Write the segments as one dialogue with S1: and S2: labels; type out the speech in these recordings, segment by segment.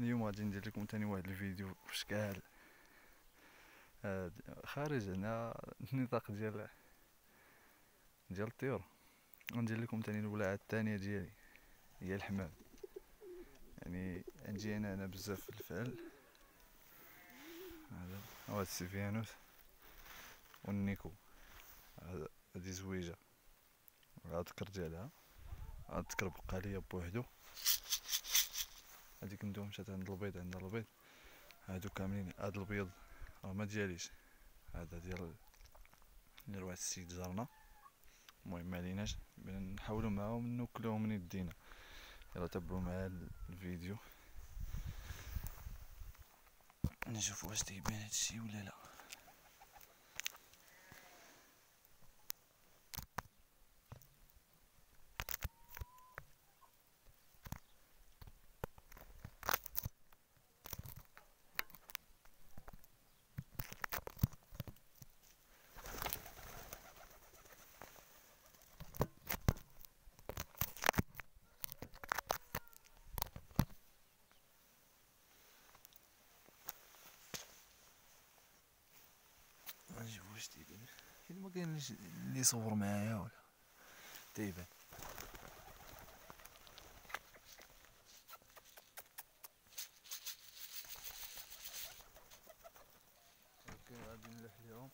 S1: اليوم غادي ندير لكم تاني واحد الفيديو في شكال خارج هنا النطاق ديال ديال الطيور. غندير لكم تاني الولاعه الثانية ديالي هي الحمام. يعني عندي أنا أنا بزاف الفعل. هذا هو السيفيانوس والنيكو. هادي زويجة. الذكر ديالها. الذكر بقى ليا بوحدو. هاديك ندوم مشات عند البيض عندها البيض. هادو كاملين هاد البيض راه ما دياليش. هذا ديال ديال واحد السيد جارنا المهم ما عليناش. نحاولوا معاهم نوكلوهم من يدينا. يلا تبعوا معايا الفيديو. نشوف واش تيبان هادشي ولا لا نشوف واش تيبان كاين ما كاينش اللي يصور معايا ولا؟ تيبان. غادي نلوح ليهم.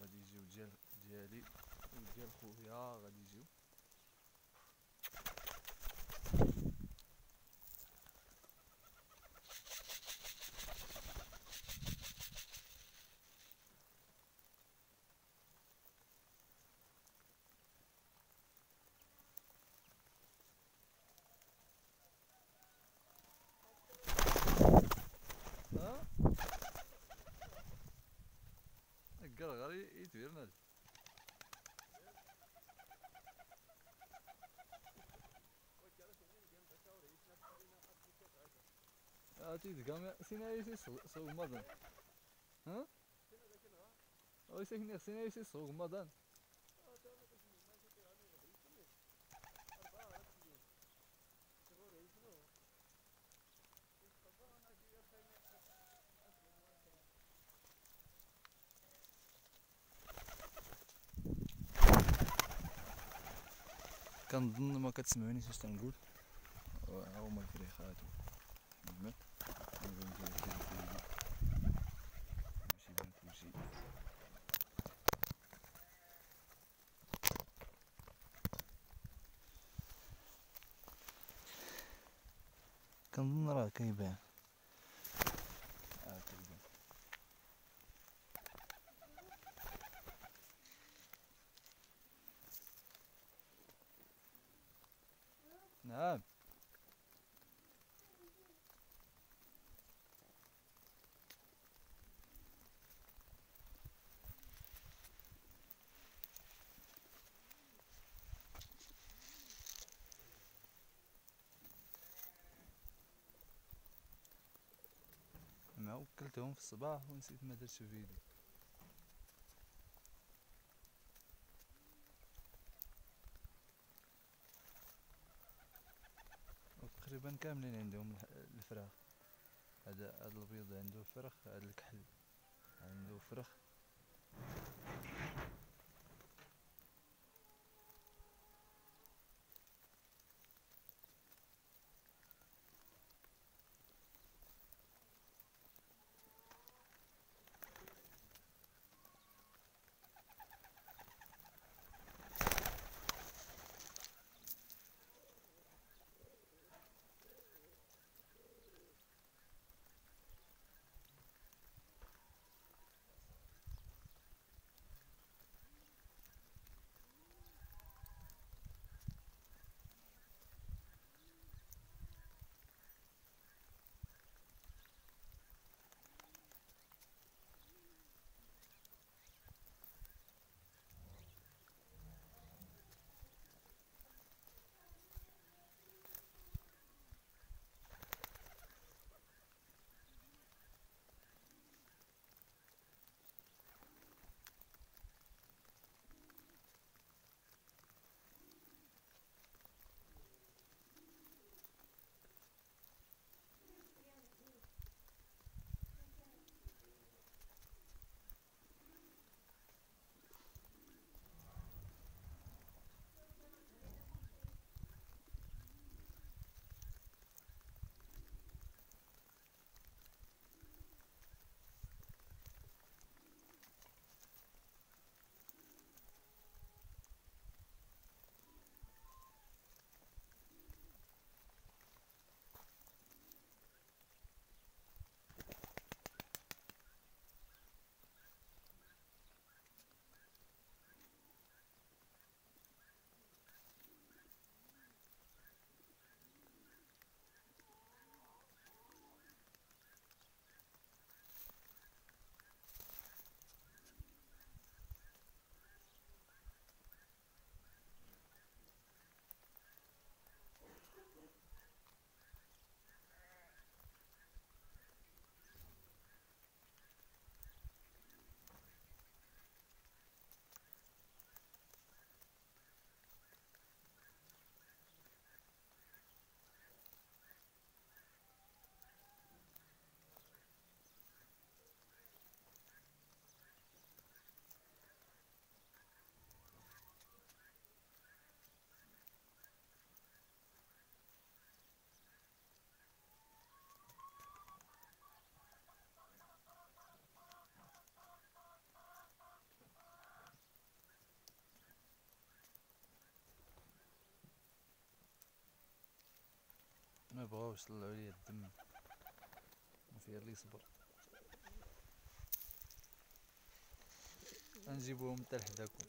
S1: غادي يجيو ديال ديالي وديال خويا غادي يجيو. ち着いて画面せなりせそうそうまだんうんおいせひねせなりせそうまだん kann dann mal kurz meine System goed. Oh, auch mal vielleicht auch. كنظن راه كيبان آه كيبان نعم ما وكلتهم في الصباح ونسيت ما درتش فيديو. تقريبا كاملين عندهم الفراخ. هذا هذا البيض عنده فرخ هذا الكحل عنده فرخ. ما بغاوش طلعوا لي الدم ما فيها اللي يصبر غنجيبوهم حتى لحداكم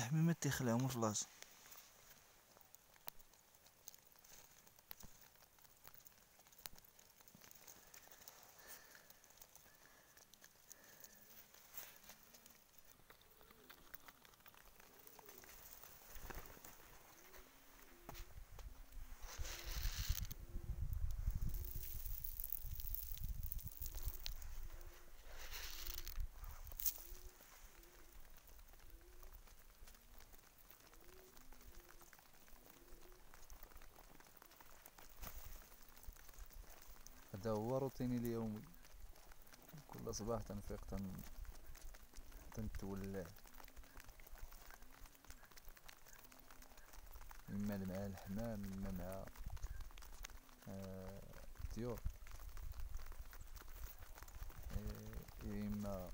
S1: الحميمة تيخلعهم في لاص هذا هو روتيني اليومي كل صباح تنفيق تن تنتولع اما مع الحمام اما مع الطيور. آه إما.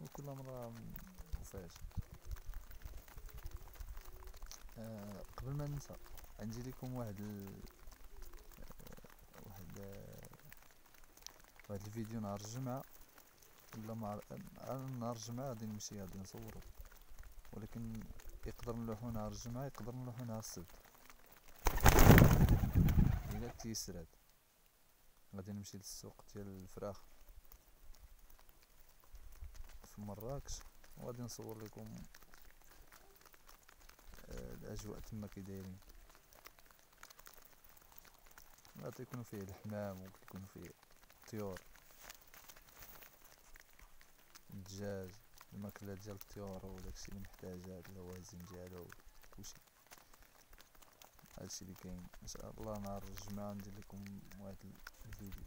S1: وكل مرة وفاش آه قبل ما ننسى عندي لكم واحد ال... هاد الفيديو نهار الجمعة ولا مع نهار الجمعة غادي نمشي غادي نصورو. ولكن يقدر نلوحو نهار الجمعة يقدر نلوحو نهار السبت. إلا تيسر هاد. غادي نمشي للسوق ديال الفراخ. في مراكش وغادي نصور لكم آه، الأجواء تما كي دايرين. غادي يكونوا فيه الحمام ويكونوا فيه الطيور. الدجاج الماكلة ديال الطيور وداكشي اللي محتاجها اللوازم ديالو كلشي. هادشي اللي كاين. إن شاء الله نهار الجمعة ندير لكم واحد الفيديو.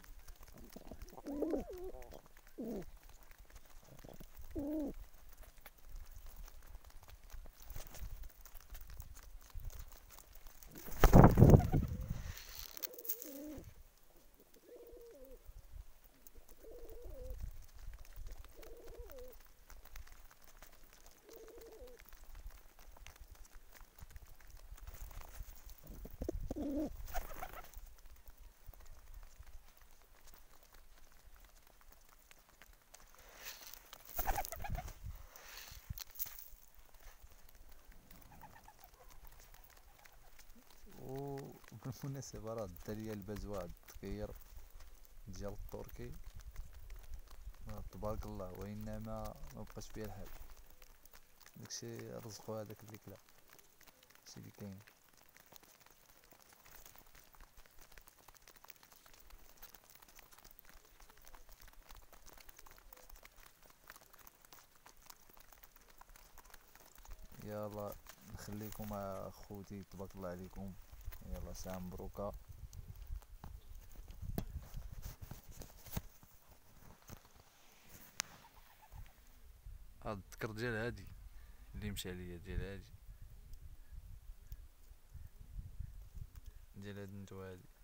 S1: بالمناسبة راه الدالية البزوة التغير ديال التركي. تبارك الله وإنما مبقاش فيها الحال. داكشي رزقو هداك اللي كلا هادشي اللي كاين. يلا نخليكم مع خوتي تبارك الله عليكم. يلا ساعة مبروكة هاد الذكر ديال هادي اللي مشى عليا ديال هادي. ديال هاد النتوى هادي.